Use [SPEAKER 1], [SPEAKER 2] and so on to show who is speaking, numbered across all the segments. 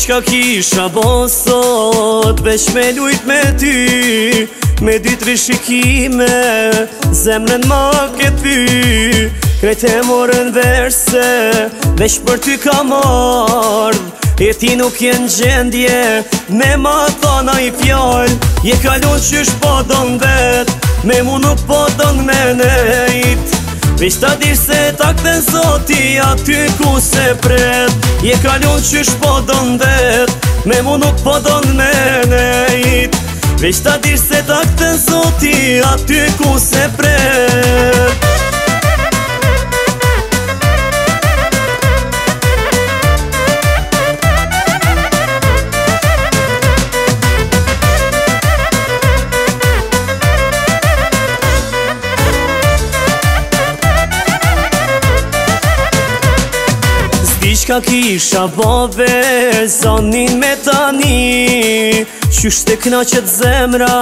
[SPEAKER 1] qka kisha bosot besh me lujt me ty Me dit rishikime Zemrën ma këtë ty Krejt e morën verse besh për ty ka mord E ti nuk jenë gjendje Me ma thona i fjall Je kalon që shpo vet Me mu nuk po do në Veç ta dish se takten zoti aty ku se pret Je kalu qysh po do vet Me mu nuk po do në menejt Veç ta dish se takten zoti aty ku se pret Dishka kisha bove, zonin me tani Qysh të kna zemra,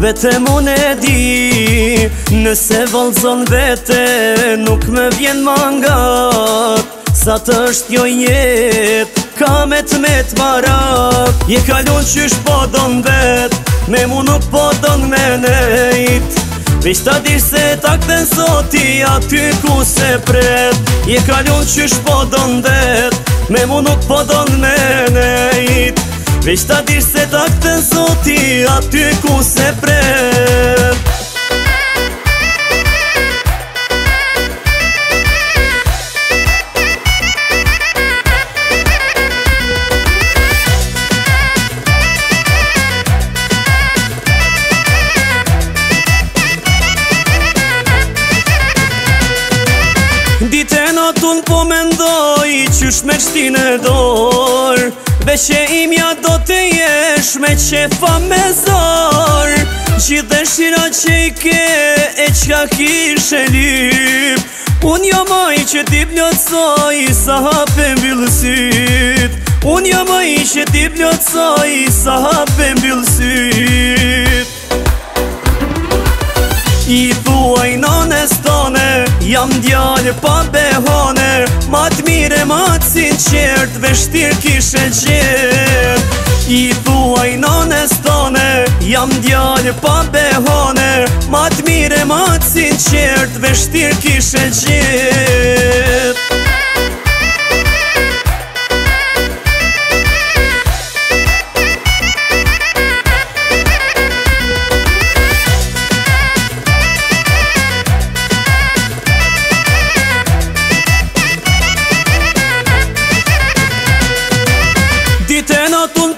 [SPEAKER 1] vete mu ne di Nëse volë vete, nuk me vjen mangat Sa të është jo jet, ka me të me të marat Je kalun qysh po don vet, me mu nuk po don me nejt Vish ta dish se takën sot i aty ku se pret je kalon qysh po don vet me mundot po don me neit vish ta dish se takën sot i aty ku se atun po mendoj Qysh me qëtin e dor Beqe imja do të jesh Me qefa me zor Gjithë dhe shira që i ke E qka e lip Unë jo i që ti plëtsoj Sa hape mbilësit Unë jo i që ti plëtsoj Sa hape mbilësit I thuaj në Jam djallë pa behoner Ma të mire ma të Veshtir kishe gjithë I thua i nones tone Jam djallë pa behoner Ma të mire ma të Veshtir kishe gjithë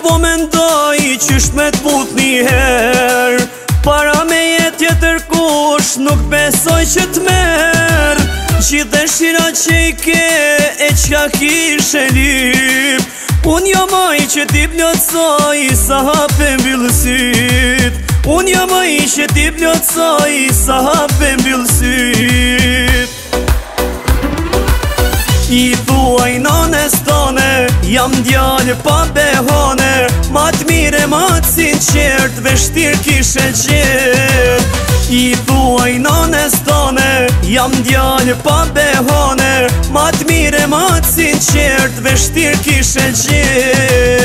[SPEAKER 1] po mendoj që me t'but një herë Para me jetë jetër kush nuk besoj që merë Gjithë dhe shira që i ke e që ka kishe lipë Unë jo më që t'i bljotësoj sa hape mbilësit Unë jo më që t'i bljotësoj sa hape mbilësit I thua i nane stane Jam djallë pa behane Ma të mire ma të sinqert Veshtir kishe gjert I thua i nane stane Jam djallë pa behane Ma të mire ma të sinqert Veshtir kishe gjert